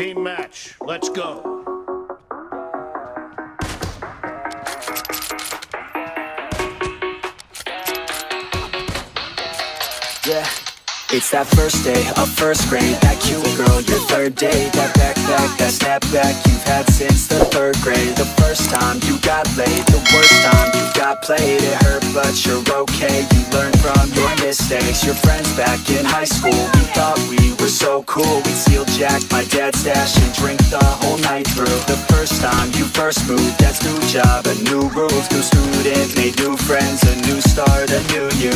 Team match. Let's go. Yeah. It's that first day of first grade That cute girl, your third day That backpack, that snapback You've had since the third grade The first time you got laid The worst time you got played It hurt but you're okay You learn from your mistakes Your friends back in high school We thought we my dad's stash And drink the whole night through. The first time you first moved That's new job, a new roof New student, made new friends A new start, a new you.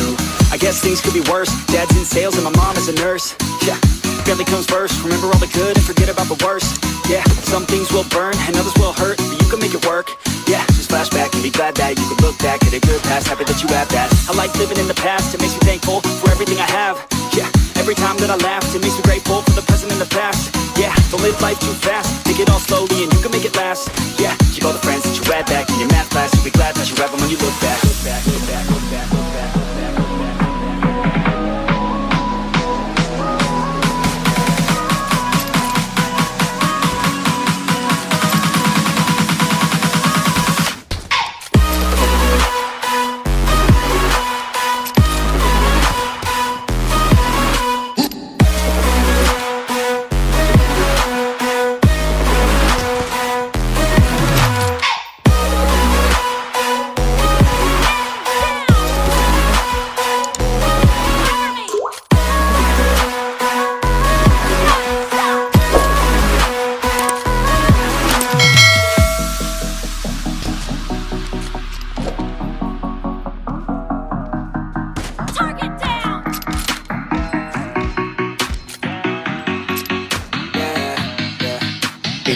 I guess things could be worse. Dad's in sales and my mom is a nurse. Yeah, family comes first. Remember all the good and forget about the worst. Yeah, some things will burn and others will hurt But you can make it work. Yeah, just flashback and be glad that you can look back At a good past, happy that you have that. I like living in the past, it makes me thankful For everything I have. Yeah, every time that I laugh It makes me grateful for the present and the past life too fast. Take it all slowly and you can make it last. Yeah, keep all the friends that you had back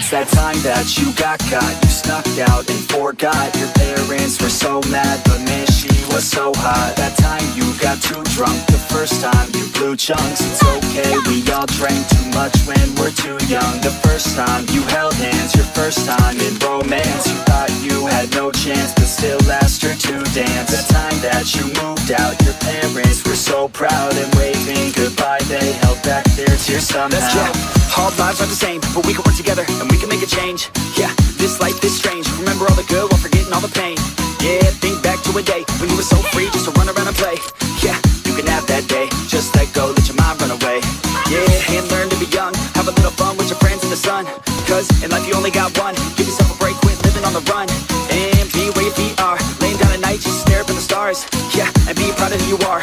That time that you got caught You snuck out and forgot. Your parents were so mad But man, she was so hot. That time you got too drunk The first time. You blew chunks. It's okay, we all drank too much When we're too young. The first time you held hands Your first time in romance. You thought you had no chance But still asked her to dance. The time that you moved out Your parents were so proud And waving goodbye. They held back their tears somehow. Let's jam. All lives are the same, but we can work together and we change. Yeah, this life is strange. Remember all the good while forgetting all the pain. Yeah, think back to a day when you were so free just to run around and play. Yeah, you can have that day. Just let go, let your mind run away. Yeah, and learn to be young. Have a little fun with your friends in the sun. Cause in life you only got one. Give yourself a break, quit living on the run. And be where your feet are. Laying down at night, just stare up at the stars. Yeah, and be proud of who you are.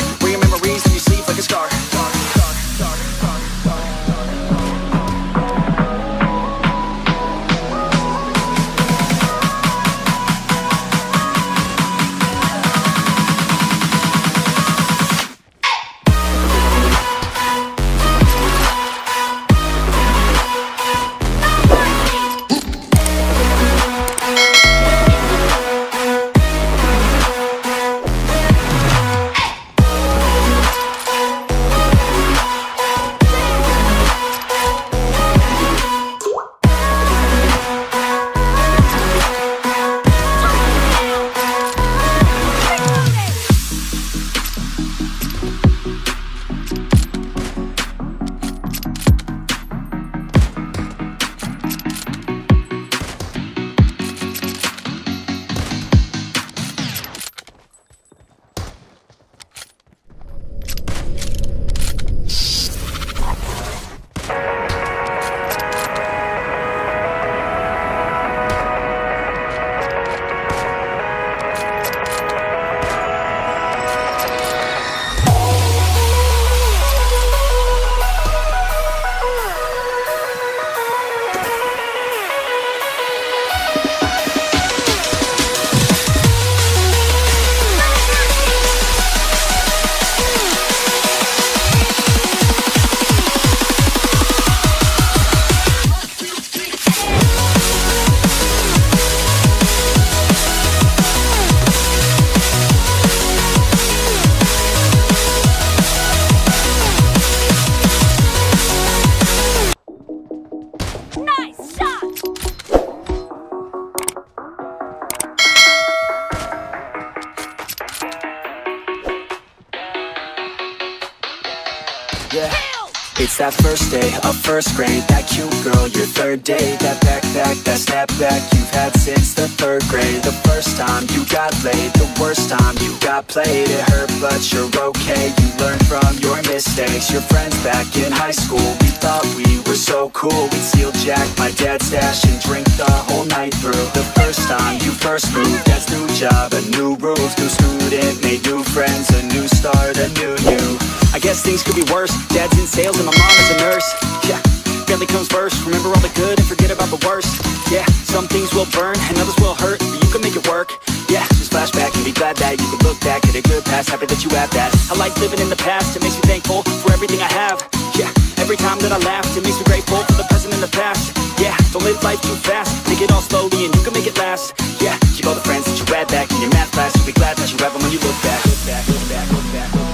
It's that first day of first grade That cute girl, your third day That backpack, that snapback You've had since the third grade. The first time you got laid The worst time you got played. It hurt but you're okay. You learn from your mistakes. Your friends back in high school We thought we were so cool. We'd steal Jack, my dad's stash And drink the whole night through. The first time you first moved That's new job, a new roof New student, Things could be worse. Dad's in sales and my mom is a nurse. Yeah, family comes first. Remember all the good and forget about the worst. Yeah, some things will burn and others will hurt But you can make it work. Yeah, just flashback and be glad that you can look back at a good past. Happy that you have that. I like living in the past. It makes me thankful for everything I have. Yeah, every time that I laugh It makes me grateful for the present and the past. Yeah, don't live life too fast. Take it all slowly and you can make it last. Yeah, keep all the friends that you had back in your math class. You'll be glad that you have them when you Look back, look back, look back, look back, look back,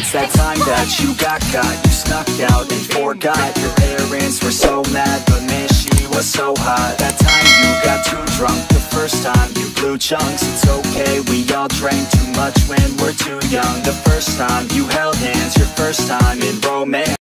It's that time that you got got. You snuck out and forgot. Your parents were so mad But man, she was so hot. That time you got too drunk The first time. You blew chunks. It's okay, we all drank too much When we're too young. The first time you held hands Your first time in romance